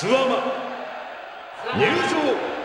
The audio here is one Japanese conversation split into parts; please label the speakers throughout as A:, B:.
A: 諏訪間。入場。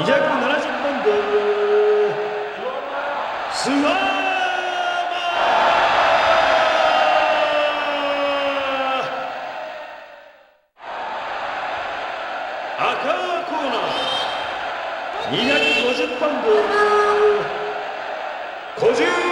A: 270ポンド諏訪間赤コーナー250ポンド小島